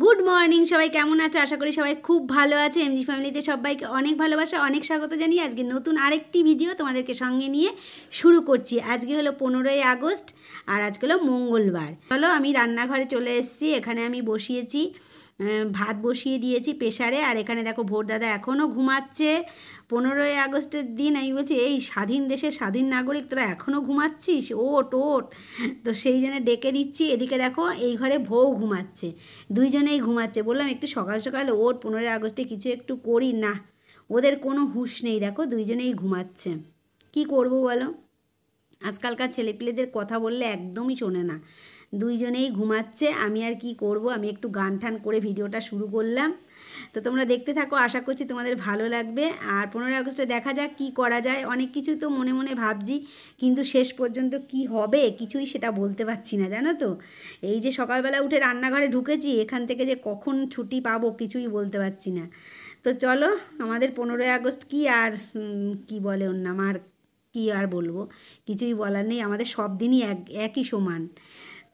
Good morning সবাই কেমন আছে? আশা করি সবাই খুব ভালো আছে। এমজি ফ্যামিলিতে সবাইকে অনেক ভালোবাসা, অনেক স্বাগত জানি আজকে নতুন আরেকটি ভিডিও তোমাদেরকে সঙ্গে নিয়ে শুরু করছি। আজকে হলো পনেরোই আগস্ট আর আজকে হলো মঙ্গলবার। চলো আমি রান্নাঘরে চলে এসেছি, এখানে আমি বসিয়েছি ভাত বসিয়ে দিয়েছি প্রেশারে আর এখানে দেখো ভোর দাদা এখনও ঘুমাচ্ছে। পনেরোই আগস্টের দিন আমি বলছি, এই স্বাধীন দেশের স্বাধীন নাগরিক, তোরা এখনও ঘুমাচ্ছিস? ওট ওট তো সেই জন্য ডেকে দিচ্ছি। এদিকে দেখো, এই ঘরে বউ ঘুমাচ্ছে। দুইজনেই ঘুমাচ্ছে। বললাম, একটু সকাল সকাল ওর পনেরোই আগস্টে কিছু একটু করি। না, ওদের কোনো হুঁশ নেই। দেখো, দুইজনেই ঘুমাচ্ছে। কি করব বলো? আজকালকার ছেলেপিলেদের কথা বললে একদমই শোনে না। দুইজনেই ঘুমাচ্ছে। আমি আর কি করব? আমি একটু গান টান করে ভিডিওটা শুরু করলাম। তো তোমরা দেখতে থাকো, আশা করছি তোমাদের ভালো লাগবে। আর পনেরোই আগস্টে দেখা যাক কি করা যায়। অনেক কিছু তো মনে মনে ভাবছি, কিন্তু শেষ পর্যন্ত কি হবে কিছুই সেটা বলতে পারছি না, জানো তো? এই যে সকালবেলা উঠে রান্নাঘরে ঢুকেছি, এখান থেকে যে কখন ছুটি পাবো কিছুই বলতে পারছি না। তো চলো, আমাদের পনেরোই আগস্ট কি আর কি বলে ওর নাম? আর কি আর বলব? কিছুই বলার নেই, আমাদের সব দিনই এক, একই সমান।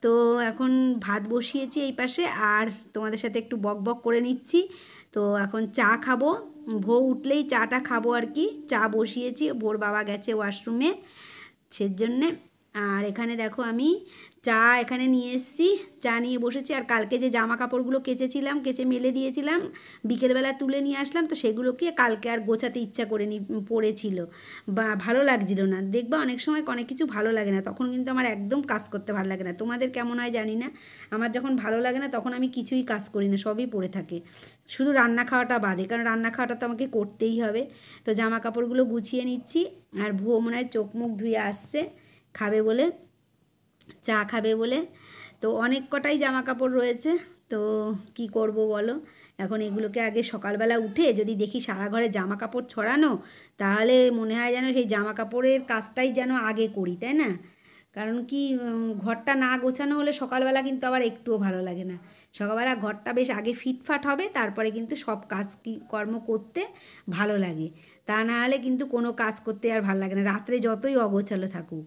তো এখন ভাত বসিয়েছি এই পাশে, আর তোমাদের সাথে একটু বক বক করে নিচ্ছি। তো এখন চা খাব। ভো উঠলেই চাটা খাব আর কি। চা বসিয়েছি, ভোর বাবা গেছে ওয়াশরুমে। সেজন্যে আর এখানে দেখো আমি চা এখানে নিয়ে এসেছি, চা নিয়ে বসেছি। আর কালকে যে জামা কাপড়গুলো কেচেছিলাম, কেচে মেলে দিয়েছিলাম, বিকেলবেলা তুলে নিয়ে আসলাম, তো সেগুলোকে কালকে আর গোছাতে ইচ্ছা করে নি পড়েছিল। বা ভালো লাগছিল না। দেখবা অনেক সময় অনেক কিছু ভালো লাগে না, তখন কিন্তু আমার একদম কাজ করতে ভালো লাগে না। তোমাদের কেমন হয় জানি না, আমার যখন ভালো লাগে না তখন আমি কিছুই কাজ করি না, সবই পড়ে থাকে। শুধু রান্না খাওয়াটা বাদে, কারণ রান্না খাওয়াটা তো আমাকে করতেই হবে। তো জামা কাপড়গুলো গুছিয়ে নিচ্ছি, আর ভুয়ো মনে হয় চোখ মুখ ধুয়ে আসছে। খাবে বলে, চা খাবে বলে। তো অনেক কটাই জামা কাপড় রয়েছে। তো কি করব বলো? এখন এগুলোকে আগে সকালবেলা উঠে যদি দেখি সারা ঘরে জামা কাপড় ছড়ানো, তাহলে মনে হয় যেন সেই জামা কাপড়ের কাজটাই যেন আগে করি, তাই না? কারণ কি ঘরটা না গোছানো হলে সকালবেলা কিন্তু আবার একটুও ভালো লাগে না। সকালবেলা ঘরটা বেশ আগে ফিটফাট হবে, তারপরে কিন্তু সব কাজ কর্ম করতে ভালো লাগে। তা না হলে কিন্তু কোনো কাজ করতে আর ভালো লাগে না। রাত্রে যতই অগোছালো থাকুক।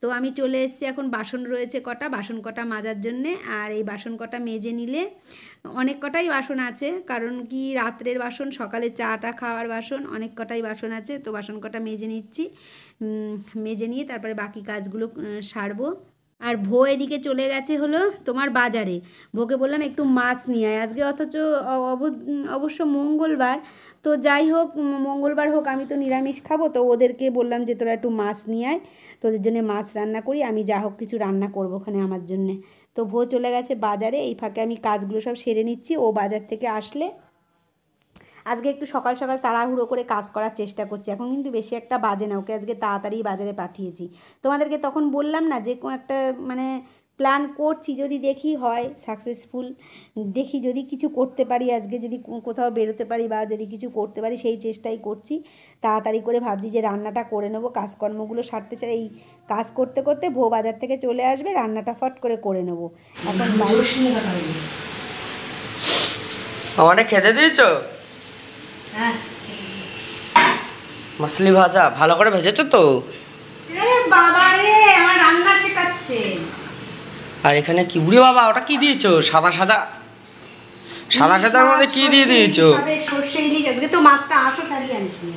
তো আমি চলে এসেছি, এখন বাসন রয়েছে কটা, বাসন কটা মাজার জন্যে। আর এই বাসন কটা মেজে নিলে অনেক কটাই বাসন আছে। কারণ কি রাত্রের বাসন, সকালে চাটা খাওয়ার বাসন, অনেক কটাই বাসন আছে। তো বাসন কটা মেজে নিচ্ছি। মেজে নিয়ে তারপরে বাকি কাজগুলো সারবো। আর ভো এদিকে চলে গেছে হলো তোমার বাজারে। ভোকে বললাম একটু মাছ নিয়ে আয়। আজকে অথচ অব- অবশ্য মঙ্গলবার। তো যাই হোক মঙ্গলবার হোক আমি তো নিরামিষ খাব। তো ওদেরকে বললাম যে তোরা একটু মাছ নিয়ে আয়। তোদের জন্য মাছ রান্না করি। আমি যা হোক কিছু রান্না করব ওখানে আমার জন্যে। তো ভো চলে গেছে বাজারে। এই ফাঁকে আমি কাজগুলো সব সেরে নিচ্ছি। ও বাজার থেকে আসলে আজকে একটু সকাল সকাল তাড়াহুড়ো করে কাজ করার চেষ্টা করছি। এখন কিন্তু বেশি একটা বাজে না ওকে আজকে তাড়াতাড়ি বাজারে পাঠিয়েছি। তোমাদেরকে তখন বললাম না যে কোনো একটা মানে প্ল্যান করছি যদি দেখি হয় সাকসেসফুল দেখি যদি কিছু করতে পারি আজকে যদি কোথাও বেরোতে পারি বা যদি কিছু করতে পারি সেই চেষ্টাই করছি। তাড়াতাড়ি করে ভাবছি যে রান্নাটা করে নেব কাজকর্মগুলো সারতে চাই এই কাজ করতে করতে ভো বাজার থেকে চলে আসবে রান্নাটা ফট করে করে নেব। এখন আমারে খেতে দিয়েছ? মাছলি ভাজা ভালো করে ভেজেছো তো? আরে বাবা রে আমার রান্না শেখাচ্ছে। আর এখানে কি? উড়ে বাবা ওটা কি দিয়েছ? সাদা সাদা? সাদা সাদার মধ্যে কি দিয়ে দিয়েছ? সর্ষে ইলিশ আজকে তো মাছটা আঁশও ছাড়িয়ে আনিসনি।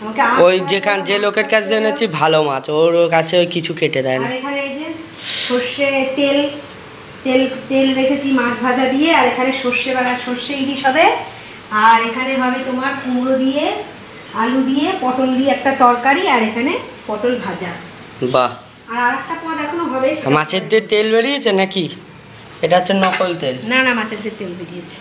আমাকে ওই যেখান যে লোকের কাছে এনেছি ভালো মাছ। ওর কাছে ওই কিছু কেটে দেয় না। আর এখানে এই যে সর্ষে তেল তেল তেল রেখেছি মাছ ভাজা দিয়ে আর এখানে সর্ষে বাড়া সর্ষে ইলিশ হবে। আর এখানে হবে তোমার কুমড়ো দিয়ে আলু দিয়ে পটল দিয়ে একটা তরকারি আর এখানে পটল ভাজা। বাহ। আর আরেকটা পদ এখনও হবে মাছের দিয়ে তেল বেরিয়েছে নাকি? এটা হচ্ছে নকল তেল। না না মাছের দিয়ে তেল বেরিয়েছে।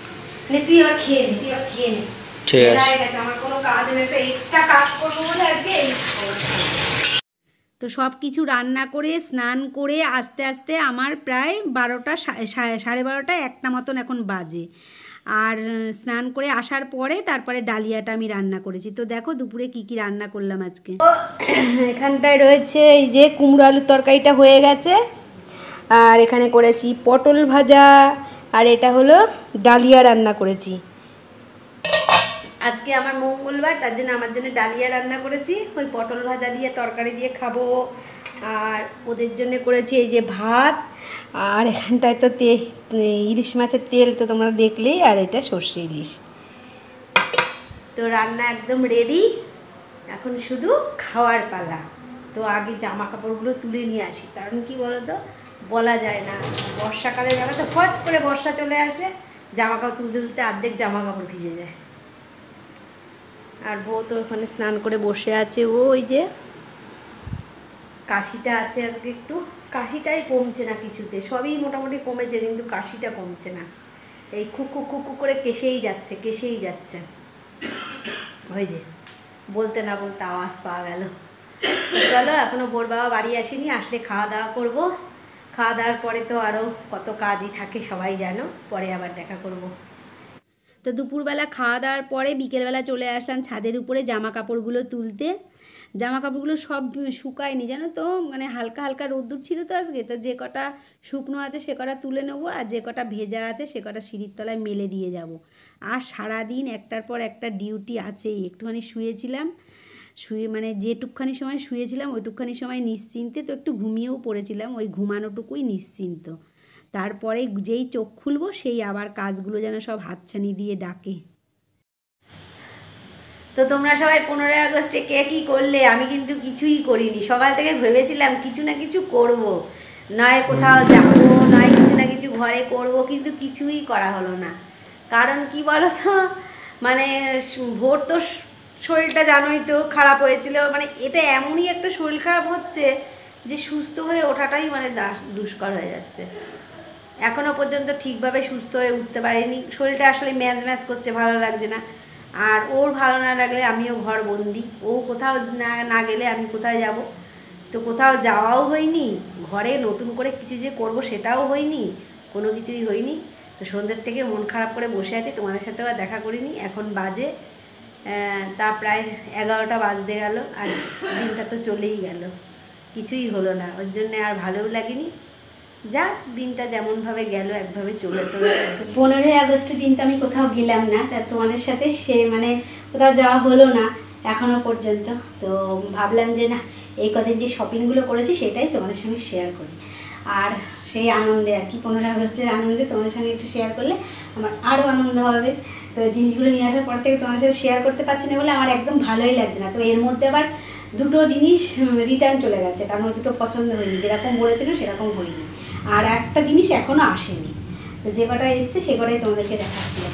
নে তুই এবার খেয়ে নে তুই এবার খেয়ে নে। ঠিক আছে। আমার কোনো কাজ নেই একটা এক্সট্রা কাজ করব বলে আজকে তো সব কিছু রান্না করে স্নান করে আস্তে আস্তে আমার প্রায় বারোটা সা- সা- সাড়ে বারোটা একটা মতন এখন বাজে। আর স্নান করে আসার পরে তারপরে ডালিয়াটা আমি রান্না করেছি। তো দেখো দুপুরে কি কি রান্না করলাম আজকে। এখানটায় রয়েছে এই যে কুমড়ো আলুর তরকারিটা হয়ে গেছে। আর এখানে করেছি পটল ভাজা। আর এটা হলো ডালিয়া রান্না করেছি। আজকে আমার মঙ্গলবার, তার জন্য আমার জন্য ডালিয়া রান্না করেছি। ওই পটল ভাজা দিয়ে তরকারি দিয়ে খাব। আর ওদের জন্য করেছি এই যে ভাত। আর এখানটায় তো তে ইলিশ মাছের তেল তো তোমরা দেখলেই, আর এটা সর্ষে ইলিশ। তো রান্না একদম রেডি এখন শুধু খাওয়ার পালা। তো আগে জামা কাপড়গুলো তুলে নিয়ে আসি। কারণ কি বলো তো বলা যায় না। বর্ষাকালে জামা তো, ফট করে বর্ষা চলে আসে জামা কাপড় তুলতে তুলতে অর্ধেক জামা কাপড় ভিজে যায়। আর বউ তো ওখানে স্নান করে বসে আছে। ও ওই যে কাশিটা আছে আজকে একটু। কাশিটাই কমছে না কিছুতে, সবই মোটামুটি কমেছে, কিন্তু কাশিটা কমছে না। এই খুকু খুকু করে কেসেই যাচ্ছে কেসেই যাচ্ছে। ওই যে, বলতে না বলতে আওয়াজ পাওয়া গেল। চলো, এখনও বোর বাবা বাড়ি আসেনি, আসলে খাওয়া দাওয়া করব। খাওয়া দাওয়ার পরে তো আরও কত কাজই থাকে সবাই জানো, পরে আবার দেখা করব। তো দুপুরবেলা খাওয়া দাওয়ার পরে বিকেলবেলা চলে আসলাম ছাদের উপরে জামা কাপড়গুলো তুলতে। জামা কাপড়গুলো সব শুকায়নি, জানো তো? মানে হালকা হালকা রোদ্দুর ছিল তো আজকে, তো যে কটা শুকনো আছে সে কটা তুলে নেব, আর যে কটা ভেজা আছে সে কটা সিঁড়ির তলায় মেলে দিয়ে যাব। আর সারাদিন একটার পর একটা ডিউটি আছেই, একটুখানি শুয়েছিলাম, শুয়ে মানে যেটুকখানি সময় শুয়েছিলাম, ওইটুকখানি সময় নিশ্চিন্তে তো একটু ঘুমিয়েও পড়েছিলাম, ওই ঘুমানোটুকুই নিশ্চিন্ত। তারপরে যেই চোখ খুলবো, সেই আবার কাজগুলো যেন সব হাতছানি দিয়ে ডাকে। তো তোমরা সবাই পনেরোই আগস্টে কে কী করলে? আমি কিন্তু কিছুই করিনি। সকাল থেকে ভেবেছিলাম কিছু না কিছু করব। নয় কোথাও যাব, নয় কিছু না কিছু ঘরে করব, কিন্তু কিছুই করা হলো না। কারণ কি বলো তো মানে ভোর তো শরীরটা জানোই তো খারাপ হয়েছিল। মানে এটা এমনই একটা শরীর খারাপ হচ্ছে যে সুস্থ হয়ে ওঠাটাই মানে দাস- দুষ্কর হয়ে যাচ্ছে। এখনও পর্যন্ত ঠিকভাবে সুস্থ হয়ে উঠতে পারিনি। শরীরটা আসলে ম্যাজ ম্যাজ করছে, ভালো লাগছে না। আর ওর ভালো না লাগলে আমিও ঘর বন্দি। ও কোথাও না না গেলে আমি কোথায় যাব? তো কোথাও যাওয়াও হয়নি। ঘরে নতুন করে কিছু যে করব সেটাও হয়নি, কোনো কিছুই হয়নি। তো সন্ধ্যের থেকে মন খারাপ করে বসে আছি, তোমাদের সাথেও আর দেখা করিনি। এখন বাজে তা প্রায় এগারোটা বাজতে গেল, আর দিনটা তো চলেই গেল। কিছুই হলো না, ওর জন্য আর ভালোও লাগেনি। যাক দিনটা যেমনভাবে গেল, একভাবে চলে তো পনেরোই আগস্টের দিনটা আমি কোথাও গেলাম না, তা তোমাদের সাথে সে মানে কোথাও যাওয়া হলো না, এখনও পর্যন্ত। তো ভাবলাম যে না, এই কদিন যে শপিংগুলো করেছি, সেটাই তোমাদের সঙ্গে শেয়ার করি। আর সেই আনন্দে আর কি, পনেরোই আগস্টের আনন্দে তোমাদের সঙ্গে একটু শেয়ার করলে আমার আরও আনন্দ হবে। তো জিনিসগুলো নিয়ে আসার পর থেকে তোমাদের সাথে শেয়ার করতে পারছি না বলে আমার একদম ভালোই লাগছে না। তো এর মধ্যে আবার দুটো জিনিস রিটার্ন চলে গেছে, কারণ ওই দুটো পছন্দ হয়নি, যেরকম বলেছিল সেরকম হয়নি। আর একটা জিনিস এখনও আসেনি। তো যে কটা এসছে সে কটাই তোমাদেরকে দেখাচ্ছিলাম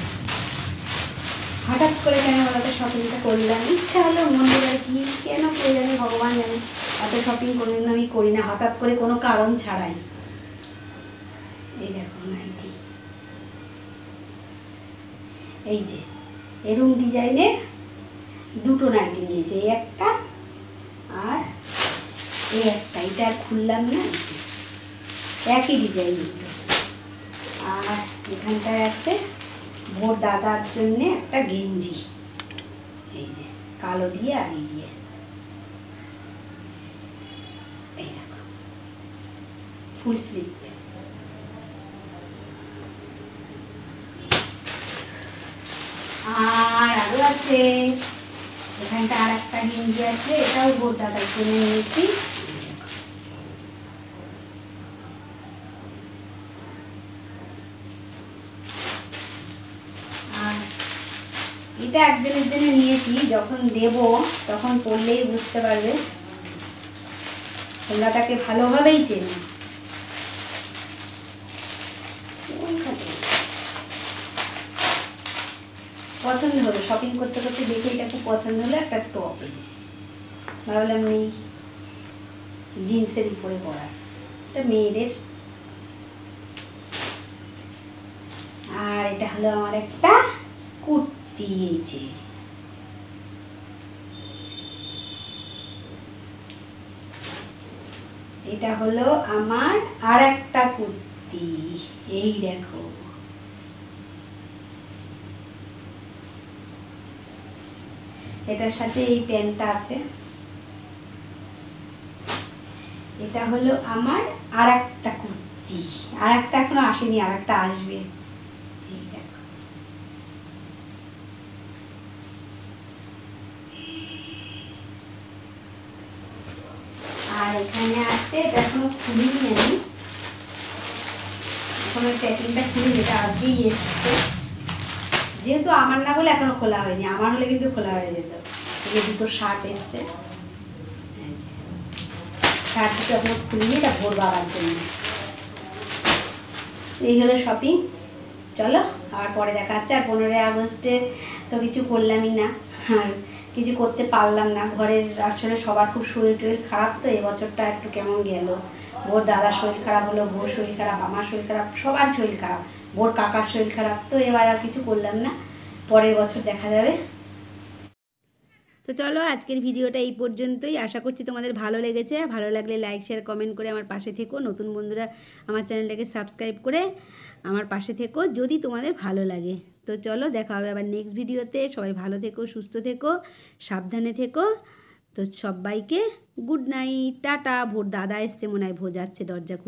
হঠাৎ করে কেন বলতো শপিংটা করলাম ইচ্ছা হলো মন্দির আর কি, কেন কে জানে, ভগবান জানে। এত শপিং কোনোদিন আমি করি না, হঠাৎ করে কোনো কারণ ছাড়াই। এই দেখো, নাইটি। এই যে এরম ডিজাইনের দুটো নাইটি নিয়েছে এই একটা আর এই একটা। এটা খুললাম না। একই ডিজাইন আর এখানটায় আছে ভোর দাদার জন্য একটা গেঞ্জি। এই যে, কালো দিয়ে আর দিয়ে। এই দেখো ফুল স্লিভ আর আরও আছে এখানটা আর একটা গেঞ্জি আছে, এটাও ভোর দাদার জন্য নিয়েছি এই দেখো। আর এটা একজনের জন্য নিয়েছি, যখন দেব তখন পড়লেই বুঝতে পারবে। তোমরাটাকে ভালোভাবেই চেনো। পছন্দ হলো? শপিং করতে করতে দেখে এটা খুব পছন্দ হলো, একটা টপ ভাবলাম নেই, জিন্সের উপরে পরা। এটা মেয়েদের। আর এটা হলো আমার একটা যে এটা হলো আমার আর একটা কুর্তি। এই দেখো। এটার সাথে এই প্যান্টটা আছে। এটা হলো আমার আর একটা কুর্তি। আর একটা এখনও আসেনি আর একটা আসবে এই দেখো এখানে আছে এটা এখনও খুলিনি আমি প্যাকিংটা খুলে, যেটা আজকেই এসছে। যেহেতু আমার না বলে এখনও খোলা হয়নি, আমার হলে কিন্তু খোলা হয়ে যেত। এই দুটো শার্ট এসছে। শার্ট দুটো এখনও খুলিনি, এটা ভোর বাবার জন্য। এই হলো শপিং চলো, আবার পরে দেখা যাচ্ছে আর পনেরোই আগস্টে তো কিছু করলামই না। আর কিছু করতে পারলাম না। ঘরের আসলে সবার খুব শরীর টরীর খারাপ তো, এবছরটা একটু কেমন গেল? ভোর দাদার শরীর খারাপ হলো, ভোর শরীর খারাপ, আমার শরীর খারাপ, সবার শরীর খারাপ। ভোর কাকার শরীর খারাপ তো, এবার আর কিছু করলাম না। পরের বছর দেখা যাবে। তো চলো, আজকের ভিডিওটা এই পর্যন্তই। আশা করছি তোমাদের ভালো লেগেছে। ভালো লাগলে লাইক শেয়ার কমেন্ট করে আমার পাশে থেকো। নতুন বন্ধুরা আমার চ্যানেলটাকে সাবস্ক্রাইব করে আমার পাশে থেকো, যদি তোমাদের ভালো লাগে। তো চলো, দেখা হবে আবার নেক্সট ভিডিওতে সবাই ভালো থেকো, সুস্থ থেকো, সাবধানে থেকো। তো সবাইকে গুড নাইট টাটা। ভোর দাদা এসছে, মনে হয় ভোজাচ্ছে দরজা খুলে